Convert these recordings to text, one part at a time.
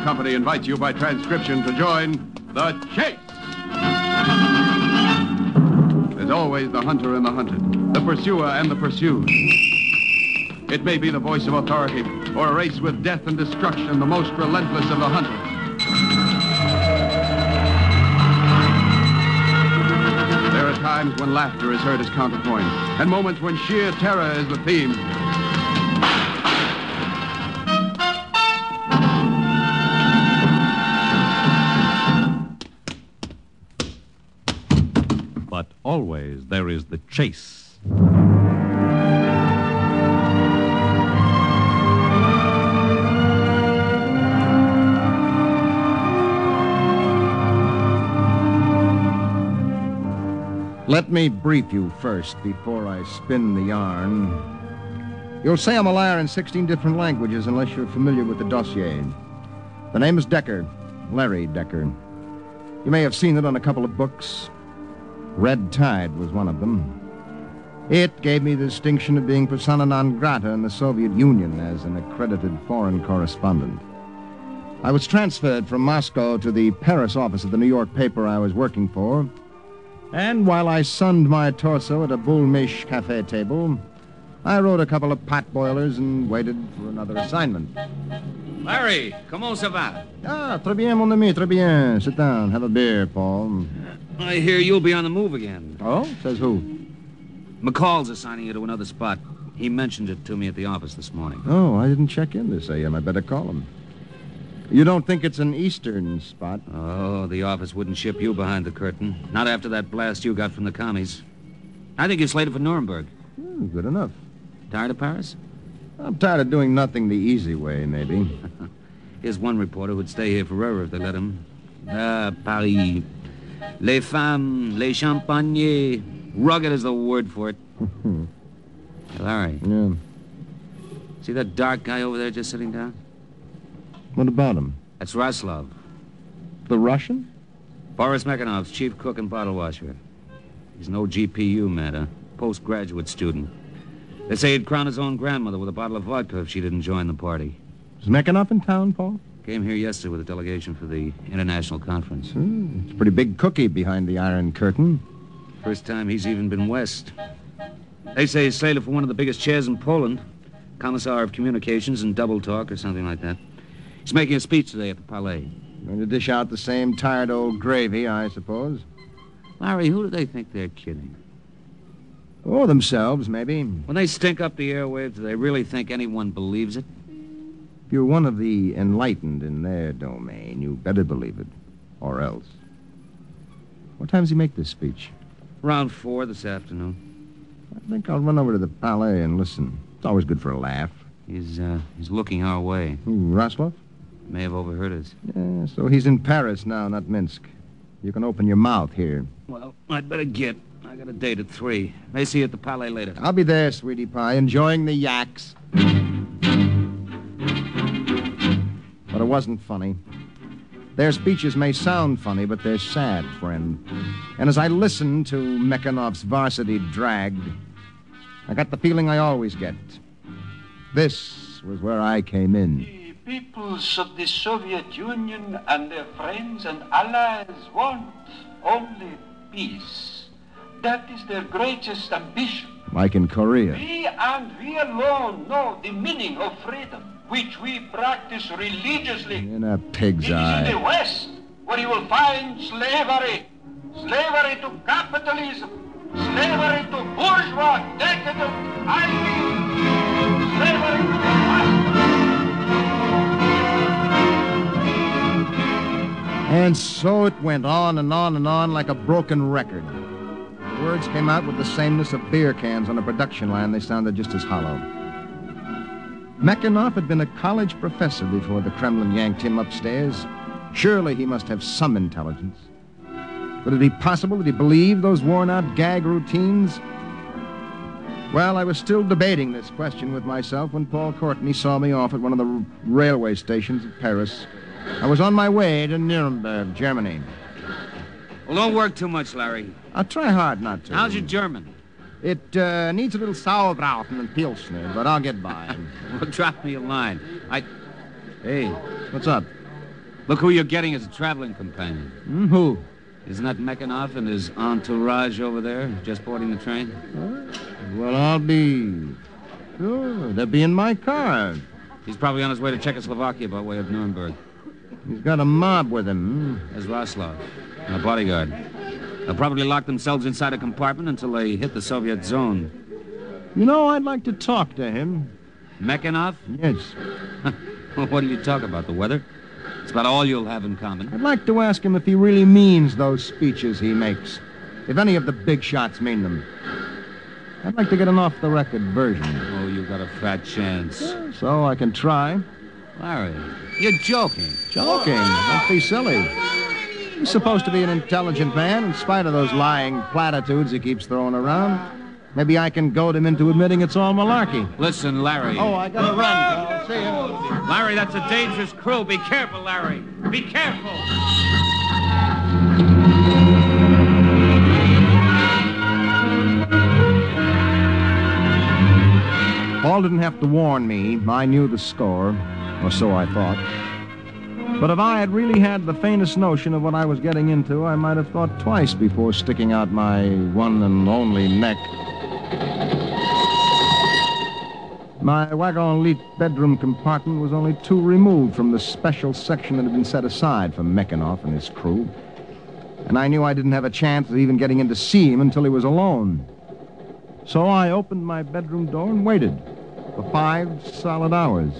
Broadcasting Company invites you by transcription to join The Chase. There's always the hunter and the hunted, the pursuer and the pursued. It may be the voice of authority or a race with death and destruction, the most relentless of the hunters. There are times when laughter is heard as counterpoint, and moments when sheer terror is the theme. Always there is the chase. Let me brief you first before I spin the yarn. You'll say I'm a liar in 16 different languages unless you're familiar with the dossier. The name is Decker, Larry Decker. You may have seen it on a couple of books. Red Tide was one of them. It gave me the distinction of being persona non grata in the Soviet Union as an accredited foreign correspondent. I was transferred from Moscow to the Paris office of the New York paper I was working for, and while I sunned my torso at a Boul' Mich cafe table, I wrote a couple of pot boilers and waited for another assignment. Larry, comment ça va? Ah, très bien, mon ami, très bien. Sit down, have a beer, Paul. I hear you'll be on the move again. Oh, says who? McCall's assigning you to another spot. He mentioned it to me at the office this morning. Oh, I didn't check in this AM. I better call him. You don't think it's an eastern spot? Oh, the office wouldn't ship you behind the curtain. Not after that blast you got from the commies. I think you're slated for Nuremberg. Hmm, good enough. Tired of Paris? I'm tired of doing nothing the easy way, maybe. Here's one reporter who'd stay here forever if they let him. Ah, Paris. Les femmes, les champagnes. Rugged is the word for it. Larry, yeah. see that dark guy over there just sitting down? What about him? That's Raslov. The Russian? Boris Mekanov's chief cook and bottle washer. He's no GPU man, a postgraduate student. They say he'd crown his own grandmother with a bottle of vodka if she didn't join the party. Is Mekanoff in town, Paul? Came here yesterday with a delegation for the international conference. Hmm, it's a pretty big cookie behind the Iron Curtain. First time he's even been west. They say he's slated for one of the biggest chairs in Poland. Commissar of Communications and Double Talk or something like that. He's making a speech today at the Palais. Going to dish out the same tired old gravy, I suppose. Larry, who do they think they're kidding? Or themselves, maybe. When they stink up the airwaves, do they really think anyone believes it? If you're one of the enlightened in their domain, you better believe it. Or else. What time does he make this speech? Around four this afternoon. I think I'll run over to the Palais and listen. It's always good for a laugh. He's uh, he's looking our way. Who, Raslov? May have overheard us. Yeah, so he's in Paris now, not Minsk. You can open your mouth here. Well, I'd better get. I got a date at three. May see you at the Palais later. I'll be there, sweetie pie, enjoying the yaks. But it wasn't funny. Their speeches may sound funny, but they're sad, friend. And as I listened to Mekanov's varsity drag, I got the feeling I always get. This was where I came in. The peoples of the Soviet Union and their friends and allies want only peace. That is their greatest ambition. Like in Korea. We and we alone know the meaning of freedom, which we practice religiously. In a pig's eye. It is in the. West where you will find slavery. Slavery to capitalism. Slavery to bourgeois, decadent, ideal. Slavery to the. And so it went on and on and on like a broken record. Words came out with the sameness of beer cans on a production line. They sounded just as hollow. Mekanoff had been a college professor before the Kremlin yanked him upstairs. Surely he must have some intelligence. Could it be possible that he believed those worn out gag routines? Well, I was still debating this question with myself when Paul Courtney saw me off at one of the railway stations of Paris. I was on my way to Nuremberg, Germany. Well, don't work too much, Larry. I'll try hard not to. How's your German? It uh, needs a little sauerbraten and pilsner, but I'll get by. Well, drop me a line. I. hey, what's up? Look who you're getting as a traveling companion. Hmm, who? Isn't that Mekanoff and his entourage over there, just boarding the train? Well, I'll be. Sure, they'll be in my car. He's probably on his way to Czechoslovakia by way of Nuremberg. He's got a mob with him. There's Roslov and a bodyguard. They'll probably lock themselves inside a compartment until they hit the Soviet zone. You know, I'd like to talk to him. Mekanoff? Yes. what do you talk about? The weather? It's about all you'll have in common. I'd like to ask him if he really means those speeches he makes. If any of the big shots mean them. I'd like to get an off the record version. Oh, you've got a fat chance. So I can try. Larry, you're joking. Joking. Don't be silly. He's supposed to be an intelligent man in spite of those lying platitudes he keeps throwing around. Maybe I can goad him into admitting it's all malarkey. Listen, Larry. Oh, I gotta run, pal. See you. Larry, that's a dangerous crew. Be careful, Larry. Be careful. Paul didn't have to warn me. I knew the score, or so I thought. But if I had really had the faintest notion of what I was getting into, I might have thought twice before sticking out my one and only neck. My wagon lit bedroom compartment was only two removed from the special section that had been set aside for Mekanoff and his crew. And I knew I didn't have a chance of even getting in to see him until he was alone. So I opened my bedroom door and waited for five solid hours.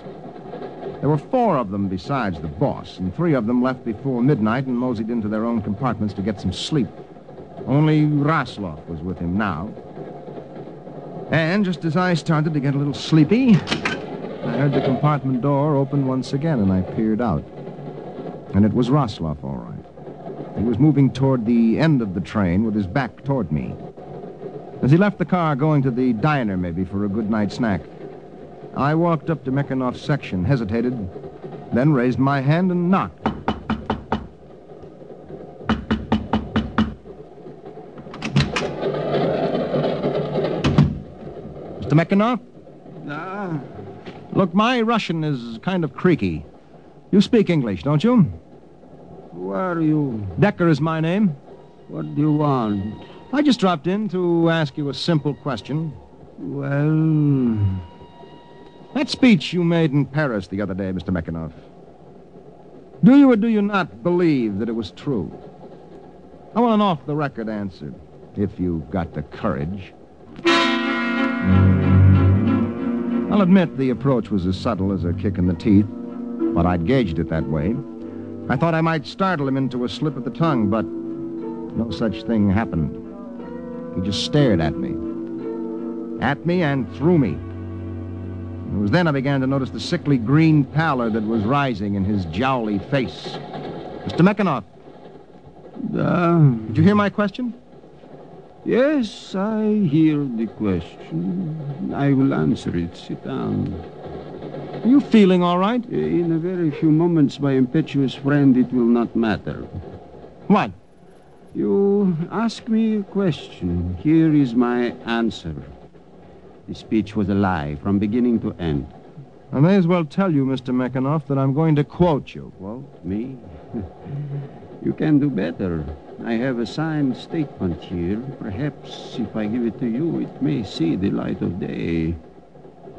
There were four of them besides the boss, and three of them left before midnight and moseyed into their own compartments to get some sleep. Only Rasloff was with him now. And just as I started to get a little sleepy, I heard the compartment door open once again, and I peered out. And it was Raslov, all right. He was moving toward the end of the train with his back toward me. As he left the car going to the diner, maybe, for a good night snack, I walked up to Mekanoff's section, hesitated, then raised my hand and knocked. Mr. Mekanoff? Ah, Look, my Russian is kind of creaky. You speak English, don't you? who are you? Decker is my name. What do you want? I just dropped in to ask you a simple question. Well, That speech you made in Paris the other day, Mr. Mekanoff. Do you or do you not believe that it was true? I want an off the record answer, if you've got the courage. I'll admit the approach was as subtle as a kick in the teeth, but I'd gauged it that way. I thought I might startle him into a slip of the tongue, but no such thing happened. He just stared at me. At me and through me. It was then I began to notice the sickly green pallor that was rising in his jowly face. Mr. Mekanoff, ah, did you hear my question? yes, I hear the question. I will answer it. Sit down. Are you feeling all right? In a very few moments, my impetuous friend, it will not matter. What? You ask me a question. Here is my answer. The speech was a lie from beginning to end. I may as well tell you, Mr. Mekanoff, that I'm going to quote you. Quote me? you can do better. I have a signed statement here. Perhaps if I give it to you, it may see the light of day.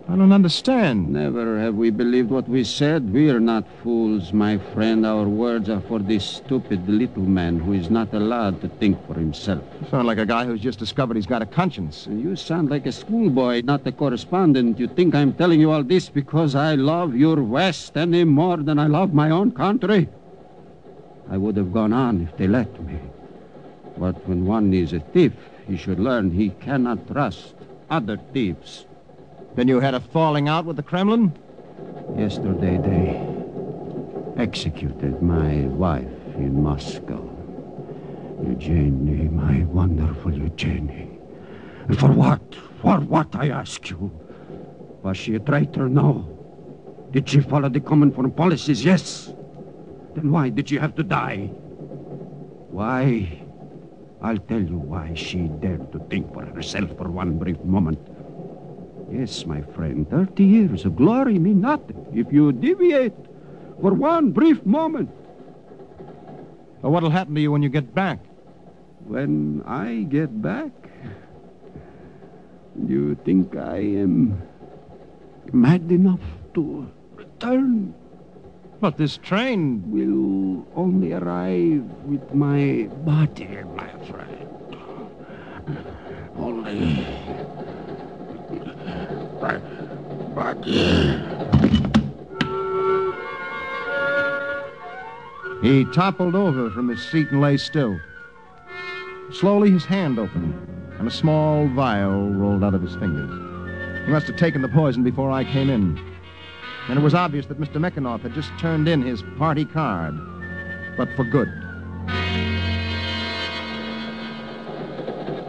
I don't understand. Never have we believed what we said. We are not fools, my friend. Our words are for this stupid little man who is not allowed to think for himself. You sound like a guy who's just discovered he's got a conscience. You sound like a schoolboy, not a correspondent. You think I'm telling you all this because I love your West any more than I love my own country? I would have gone on if they let me. But when one is a thief, he should learn he cannot trust other thieves. Then you had a falling out with the Kremlin? Yesterday they executed my wife in Moscow. Eugenie, my wonderful Eugenie. And for what? For what, I ask you? Was she a traitor? No. Did she follow the common foreign policies? Yes. Then why did she have to die? Why? I'll tell you why she dared to think for herself for one brief moment. Yes, my friend, 30 years of glory mean nothing if you deviate for one brief moment. Well, what'll happen to you when you get back? When I get back, do you think I am mad enough to return? But this train. Will only arrive with my body, my friend. Only my body. He toppled over from his seat and lay still. Slowly, his hand opened, and a small vial rolled out of his fingers. He must have taken the poison before I came in. And it was obvious that Mr. Mekanoff had just turned in his party card, but for good.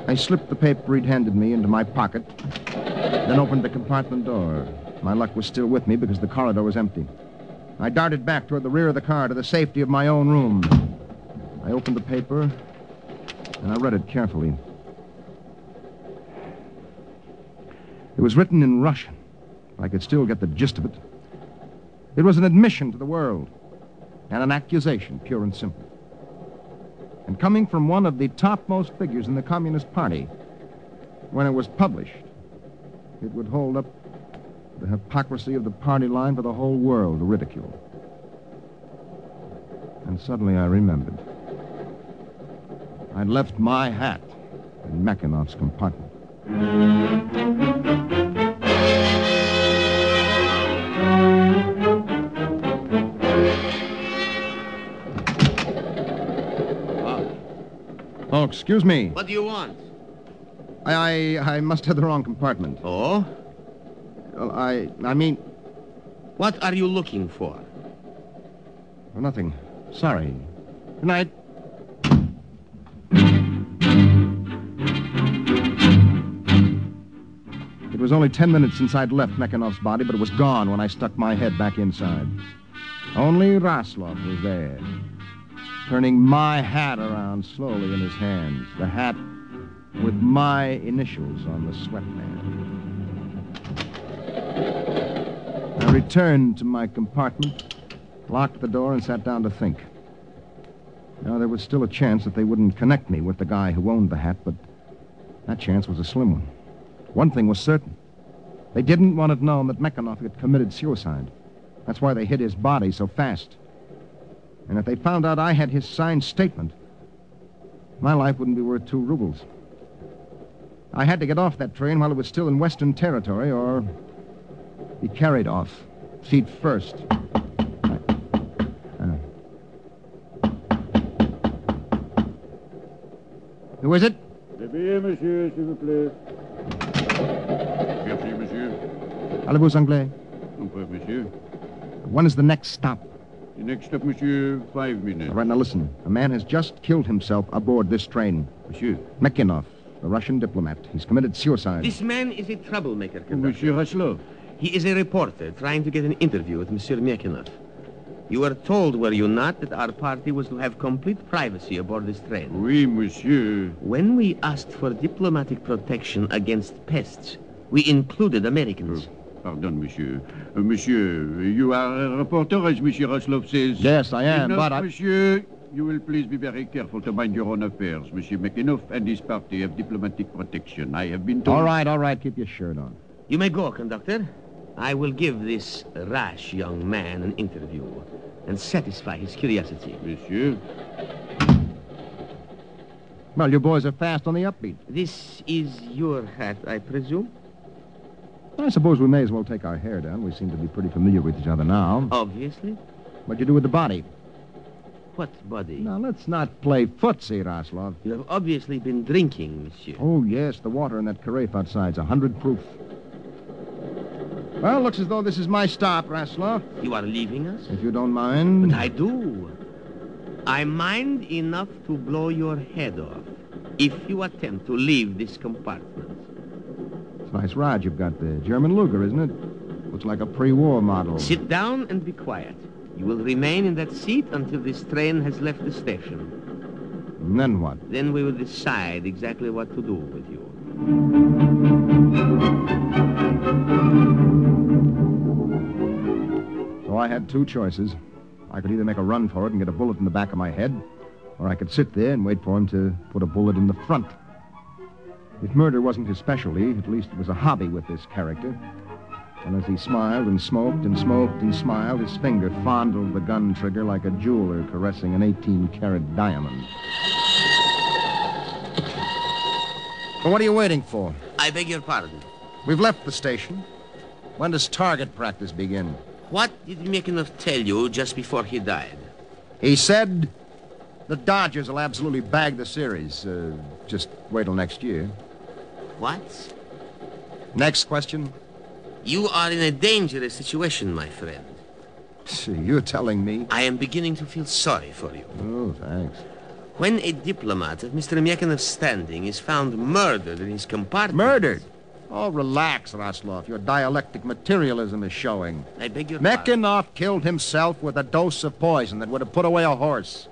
I slipped the paper he'd handed me into my pocket, then opened the compartment door. My luck was still with me because the corridor was empty. I darted back toward the rear of the car to the safety of my own room. I opened the paper and I read it carefully. It was written in Russian. I could still get the gist of it. It was an admission to the world and an accusation, pure and simple. And coming from one of the topmost figures in the Communist Party, when it was published, it would hold up the hypocrisy of the party line for the whole world to ridicule. And suddenly I remembered. I'd left my hat in Mekanoff's compartment. Oh, excuse me. What do you want? I, I, I must have the wrong compartment. Oh? Well, I, I mean, What are you looking for? nothing. Sorry. Good night. It was only ten minutes since I'd left Mekanoff's body, but it was gone when I stuck my head back inside. Only Raslov was there, turning my hat around slowly in his hands. The hat with my initials on the sweatband. I returned to my compartment, locked the door, and sat down to think. Now, there was still a chance that they wouldn't connect me with the guy who owned the hat, but that chance was a slim one. One thing was certain. They didn't want it known that Mekanoff had committed suicide. That's why they hid his body so fast. And if they found out I had his signed statement, my life wouldn't be worth two rubles. I had to get off that train while it was still in Western territory or be carried off, feet first. I- uh. Who is it? monsieur, s'il vous plaît. Merci, monsieur. Allez-vous anglais? Un peu, monsieur. When is the next stop? The next stop, monsieur, five minutes. All right, now listen. A man has just killed himself aboard this train. Monsieur. Mekhinov, the Russian diplomat. He's committed suicide. This man is a troublemaker, conductor. Monsieur Raslov. He is a reporter trying to get an interview with Monsieur Mekhinov. You were told, were you not, that our party was to have complete privacy aboard this train. Oui, monsieur. When we asked for diplomatic protection against pests, we included Americans. Pardon, monsieur. Uh, monsieur, you are a reporter, as Monsieur Raslov says. Yes, I am, If not, but I... Monsieur, you will please be very careful to mind your own affairs. Monsieur Mekinoff and his party have diplomatic protection. I have been told... All right, all right. Keep your shirt on. You may go, conductor. I will give this rash young man an interview and satisfy his curiosity. Monsieur, Well, you boys are fast on the upbeat. This is your hat, I presume? I suppose we may as well take our hair down. We seem to be pretty familiar with each other now. Obviously. What'd you do with the body? What body? Now, let's not play footsie, Raslov. You have obviously been drinking, monsieur. Oh, yes, the water in that carafe outside's a hundred proof. Well, looks as though this is my stop, Raslov, You are leaving us? if you don't mind. But I do. I mind enough to blow your head off if you attempt to leave this compartment. It's a nice ride you've got there. German Luger, isn't it? Looks like a pre-war model. Sit down and be quiet. You will remain in that seat until this train has left the station. And then what? Then we will decide exactly what to do with you. So I had two choices. I could either make a run for it and get a bullet in the back of my head, Or I could sit there and wait for him to put a bullet in the front. If murder wasn't his specialty, at least it was a hobby with this character. And as he smiled and smoked and smoked and smiled, his finger fondled the gun trigger like a jeweler caressing an 18 karat diamond. Well, what are you waiting for? I beg your pardon. We've left the station. When does target practice begin? What did Mekanov tell you just before he died? He said the Dodgers will absolutely bag the series. Uh, just wait till next year. What? Next question. You are in a dangerous situation, my friend. You're telling me? I am beginning to feel sorry for you. Oh, thanks. When a diplomat of Mr. Mekanov's standing is found murdered in his compartment... Murdered? Oh, relax, Raslov. Your dialectic materialism is showing. I beg your pardon. Mekhanov killed himself with a dose of poison that would have put away a horse.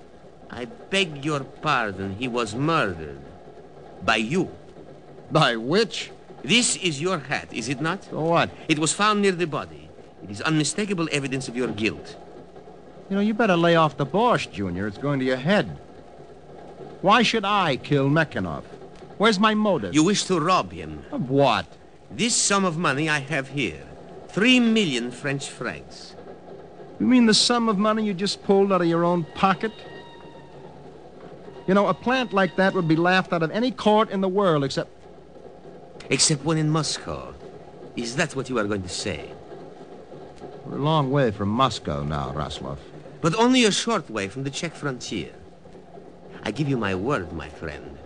I beg your pardon. He was murdered. By you. By which? This is your hat, is it not? So what? It was found near the body. It is unmistakable evidence of your guilt. You know, you better lay off the Borscht, Junior. It's going to your head. Why should I kill Mekhanov? Where's my motive? You wish to rob him. Of what? This sum of money I have here. Three million French francs. You mean the sum of money you just pulled out of your own pocket? You know, a plant like that would be laughed out of any court in the world except. Except one in Moscow. Is that what you are going to say? We're a long way from Moscow now, Raslov. But only a short way from the Czech frontier. I give you my word, my friend,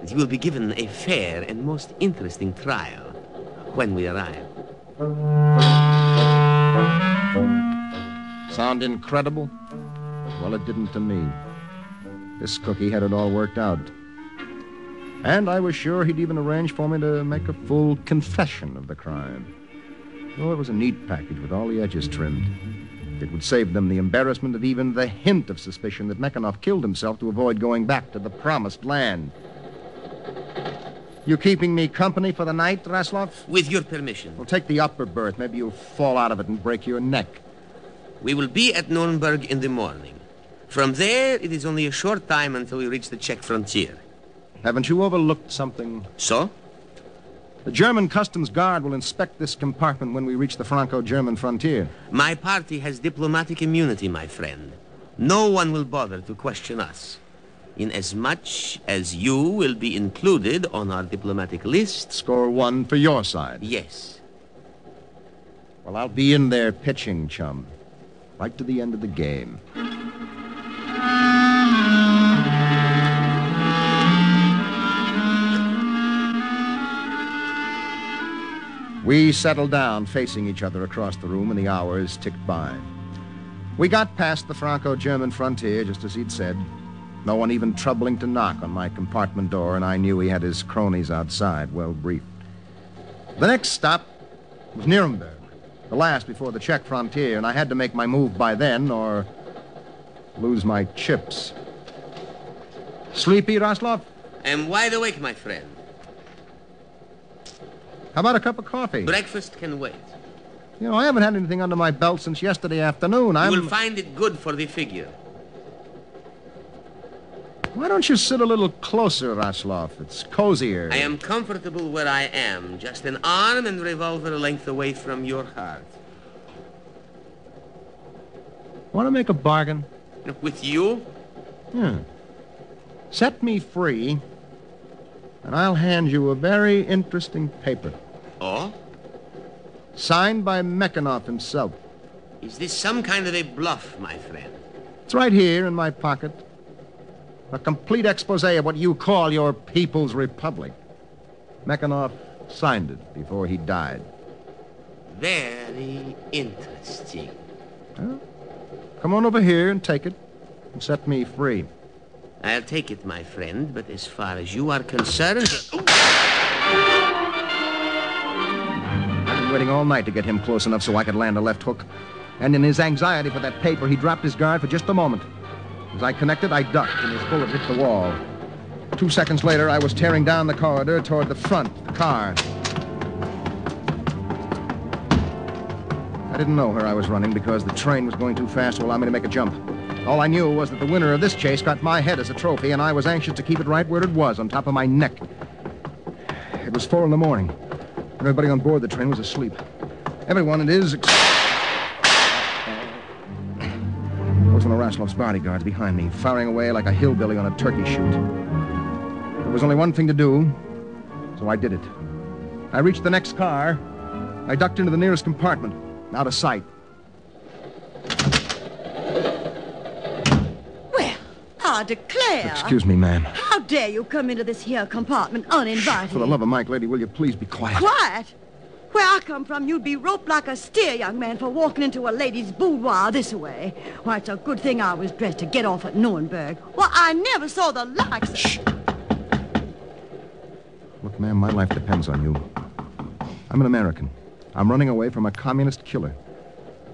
that you will be given a fair and most interesting trial when we arrive. Sound incredible? Well, it didn't to me. This cookie had it all worked out. And I was sure he'd even arrange for me to make a full confession of the crime. Oh, it was a neat package with all the edges trimmed. It would save them the embarrassment of even the hint of suspicion that Mekhanov killed himself to avoid going back to the promised land. You keeping me company for the night, Raslov? With your permission. Well, take the upper berth. Maybe you'll fall out of it and break your neck. We will be at Nuremberg in the morning. From there, it is only a short time until we reach the Czech frontier. Haven't you overlooked something? So? The German Customs Guard will inspect this compartment when we reach the Franco-German frontier. My party has diplomatic immunity, my friend. No one will bother to question us. Inasmuch as you will be included on our diplomatic list. Score one for your side. Yes. Well, I'll be in there pitching, chum. Right to the end of the game. We settled down, facing each other across the room, and the hours ticked by. We got past the Franco German frontier, just as he'd said. No one even troubling to knock on my compartment door, and I knew he had his cronies outside, well briefed. The next stop was Nuremberg, the last before the Czech frontier, and I had to make my move by then or lose my chips. Sleepy, Raslov? I am wide awake, my friend. How about a cup of coffee? Breakfast can wait. You know, I haven't had anything under my belt since yesterday afternoon. I'm. Will find it good for the figure. Why don't you sit a little closer, Raslov? It's cozier. I am comfortable where I am, just an arm and revolver length away from your heart. Want to make a bargain? With you? Yeah. Set me free, and I'll hand you a very interesting paper. Signed by Mekhanov himself. Is this some kind of a bluff, my friend? It's right here in my pocket. A complete expose of what you call your People's Republic. Mekhanov signed it before he died. Very interesting. Well, come on over here and take it and set me free. I'll take it, my friend, but as far as you are concerned. waiting all night to get him close enough so I could land a left hook. And in his anxiety for that paper, he dropped his guard for just a moment. As I connected, I ducked, and his bullet hit the wall. Two seconds later, I was tearing down the corridor toward the front, the car. I didn't know where I was running because the train was going too fast to allow me to make a jump. All I knew was that the winner of this chase got my head as a trophy, and I was anxious to keep it right where it was, on top of my neck. It was four in the morning. Everybody on board the train was asleep. Everyone, it is. Ex- Those were Raslov's bodyguards behind me, firing away like a hillbilly on a turkey shoot. There was only one thing to do, so I did it. I reached the next car. I ducked into the nearest compartment, out of sight. Well, I declare. Excuse me, ma'am. How dare you come into this here compartment uninvited? For the love of Mike, lady, will you please be quiet? Quiet? Where I come from, you'd be roped like a steer, young man, for walking into a lady's boudoir this way. Why, it's a good thing I was dressed to get off at Nuremberg. Well, I never saw the likes of... Shh. Look, ma'am, my life depends on you. I'm an American. I'm running away from a communist killer.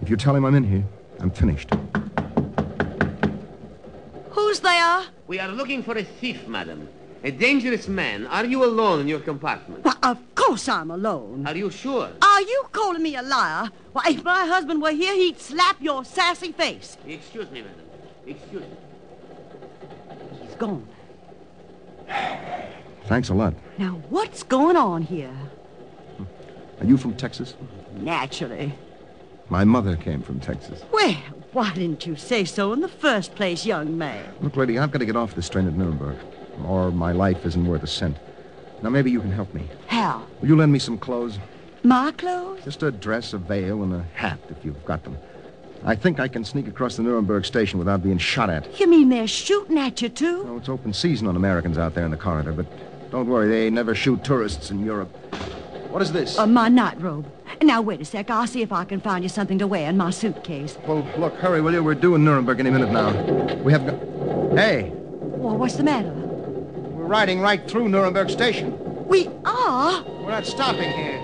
If you tell him I'm in here, I'm finished. Who's there? We are looking for a thief, madam. A dangerous man. Are you alone in your compartment? Why, of course I'm alone. Are you sure? Are you calling me a liar? Why, if my husband were here, he'd slap your sassy face. Excuse me, madam. Excuse me. He's gone. Thanks a lot. Now, what's going on here? Are you from Texas? Naturally. My mother came from Texas. Well, why didn't you say so in the first place, young man? Look, lady, I've got to get off this train at Nuremberg, or my life isn't worth a cent. Now, maybe you can help me. How? Will you lend me some clothes? My clothes? Just a dress, a veil, and a hat, if you've got them. I think I can sneak across the Nuremberg station without being shot at. You mean they're shooting at you, too? Oh, it's open season on Americans out there in the corridor, but don't worry, they never shoot tourists in Europe. What is this? Uh, my night robe. Now, wait a sec. I'll see if I can find you something to wear in my suitcase. Well, look, hurry, will you? We're due in Nuremberg any minute now. We have. Go- hey, Well, what's the matter? we're riding right through Nuremberg station. We are? We're not stopping here.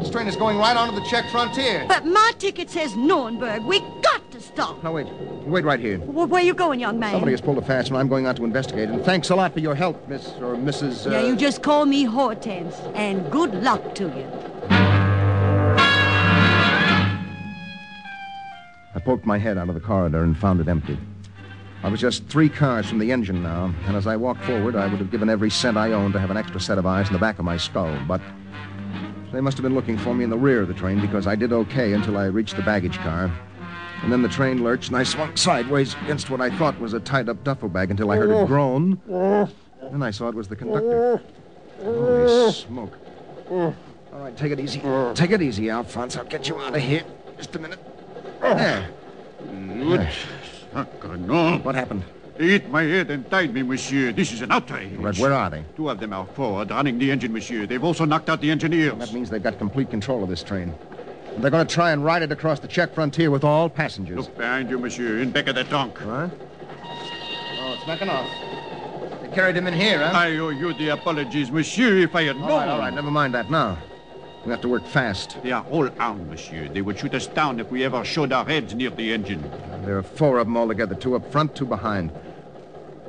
This train is going right onto the Czech frontier. But my ticket says Nuremberg. We got to stop. No, wait. Wait right here. Well, where are you going, young man? Somebody has pulled a fast one. I'm going out to investigate. And thanks a lot for your help, Miss or Mrs. Uh... Yeah, you just call me Hortense. And good luck to you. I poked my head out of the corridor and found it empty. I was just three cars from the engine now, and as I walked forward, I would have given every cent I owned to have an extra set of eyes in the back of my skull. But they must have been looking for me in the rear of the train because I did okay until I reached the baggage car. And then the train lurched, and I swung sideways against what I thought was a tied up duffel bag until I heard a groan. Then I saw it was the conductor. Holy smoke. All right, take it easy. Take it easy, Alphonse. I'll get you out of here. Just a minute. There. Good. Sacre, What happened? They hit my head and tied me, monsieur. This is an outrage. But where are they? Two of them are forward, running the engine, monsieur. They've also knocked out the engineers. That means they've got complete control of this train. And they're going to try and ride it across the Czech frontier with all passengers. Look behind you, monsieur, in back of the trunk. What? Oh, it's backing off. They carried him in here, huh? I owe you the apologies, monsieur, if I had known. All right, all right. Never mind that now. We have to work fast. They are all armed, monsieur. They would shoot us down if we ever showed our heads near the engine. There are four of them altogether, two up front, two behind.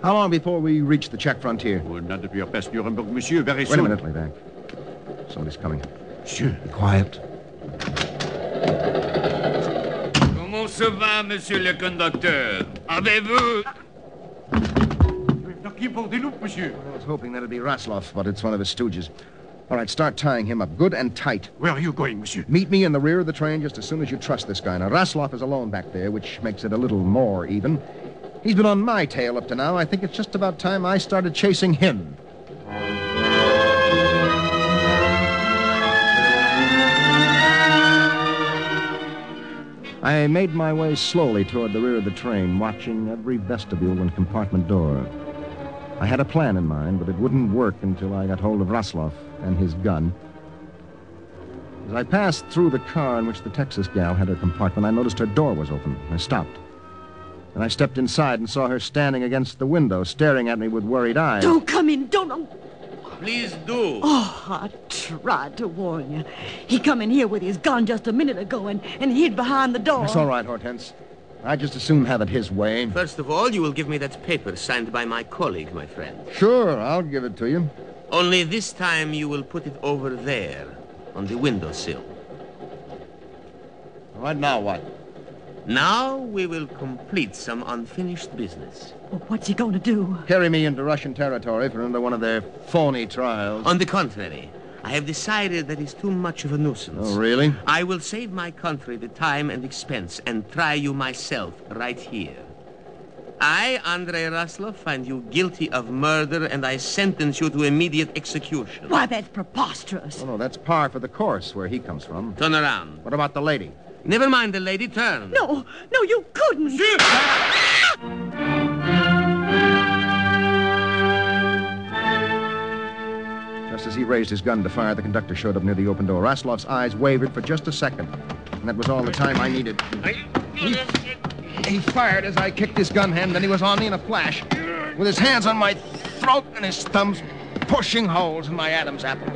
How long before we reach the Czech frontier? Oh, not if we are past Nuremberg, monsieur, very Wait soon. a minute, Levac. Somebody's coming. Monsieur. Be quiet. Comment se va, monsieur le conducteur Avez-vous... Knock him for the loop, monsieur. I was hoping that'd be Raslov, but it's one of his stooges. All right, start tying him up good and tight. Where are you going, monsieur? Meet me in the rear of the train just as soon as you trust this guy. Now, Rasloff is alone back there, which makes it a little more even. He's been on my tail up to now. I think it's just about time I started chasing him. I made my way slowly toward the rear of the train, watching every vestibule and compartment door. I had a plan in mind, but it wouldn't work until I got hold of Raslov and his gun. As I passed through the car in which the Texas gal had her compartment, I noticed her door was open. I stopped. And I stepped inside and saw her standing against the window, staring at me with worried eyes. Don't come in. Don't. don't- Please do. Oh, I tried to warn you. He come in here with his gun just a minute ago and, and hid behind the door. That's all right, Hortense. I'd just as soon have it his way. First of all, you will give me that paper signed by my colleague, my friend. Sure, I'll give it to you. Only this time you will put it over there, on the windowsill. All right, now what? Now we will complete some unfinished business. Well, what's he going to do? Carry me into Russian territory for another one of their phony trials. On the contrary, I have decided that is too much of a nuisance. Oh, really? I will save my country the time and expense and try you myself right here. I, Andrei Raslov, find you guilty of murder and I sentence you to immediate execution. Why, that's preposterous. Oh, no, that's par for the course where he comes from. Turn around. What about the lady? Never mind the lady, turn. No, no, you couldn't. Ah! Just as he raised his gun to fire, the conductor showed up near the open door. Raslov's eyes wavered for just a second, and that was all the time I needed. He, he fired as I kicked his gun hand, then he was on me in a flash, with his hands on my throat and his thumbs pushing holes in my Adam's apple.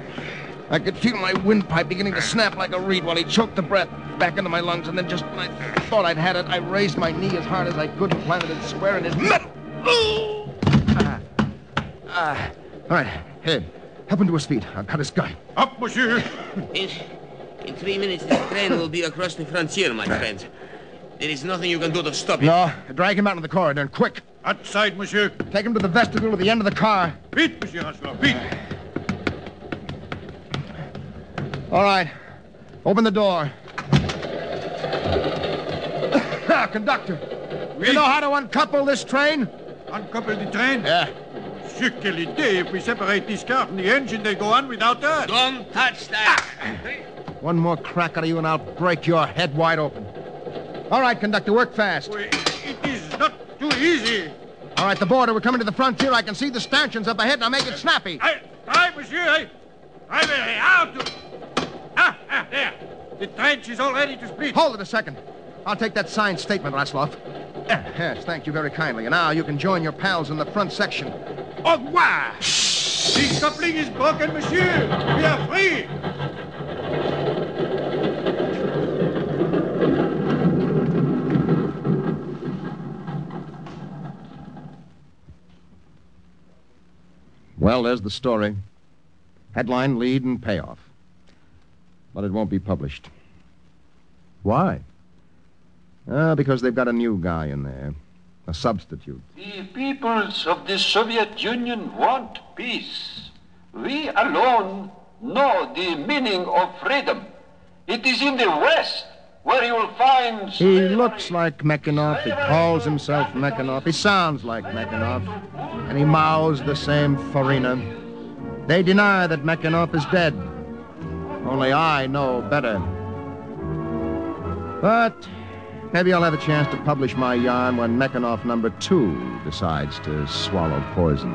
I could feel my windpipe beginning to snap like a reed while he choked the breath back into my lungs, and then just when I thought I'd had it, I raised my knee as hard as I could and planted it square in his middle. Ah. Ah. All right, head. Help him to his feet. I've got his gun. Up, monsieur. In, in three minutes, the train will be across the frontier, my friends. There is nothing you can do to stop it. No, drag him out in the corridor, and quick. Outside, monsieur. Take him to the vestibule at the end of the car. Beat, monsieur Raslov, beat. All right. Open the door. now, conductor. You know how to uncouple this train? Uncouple the train? Yeah. Monsieur, quelle idée. If we separate this car from the engine, they go on without us. Don't touch that. One more crack out of you, and I'll break your head wide open. All right, conductor, work fast. Wait, It is not too easy. All right, the border. We're coming to the frontier. I can see the stanchions up ahead. Now make it snappy. I, I, monsieur, I, I will out to... Ah, ah, there. The trench is all ready to split. Hold it a second. I'll take that signed statement, Raslov. Yes, thank you very kindly. And now you can join your pals in the front section. Au revoir. The coupling is broken, monsieur. We are free. Well, there's the story. Headline, lead, and payoff. But it won't be published. Why? Uh, because they've got a new guy in there. A substitute. The peoples of the Soviet Union want peace. We alone know the meaning of freedom. It is in the West where you will find. He looks like Mekhanov. He calls himself Mekhanov. He sounds like Mekhanov. And he mouths the same farina. They deny that Mekhanov is dead. Only I know better. But maybe I'll have a chance to publish my yarn when Mekhanov number two decides to swallow poison.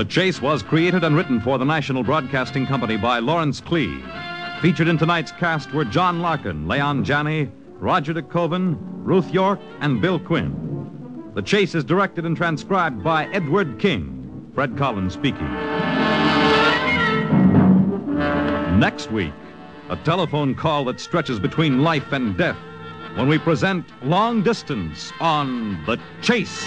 The Chase was created and written for the National Broadcasting Company by Lawrence Klee. Featured in tonight's cast were John Larkin, Leon Janney, Roger DeKoven, Ruth Yorke, and Bill Quinn. The Chase is directed and transcribed by Edward King. Fred Collins speaking. Next week, a telephone call that stretches between life and death when we present Long Distance on The Chase.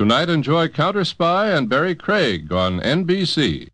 Tonight, enjoy Counter Spy and Barry Craig on NBC.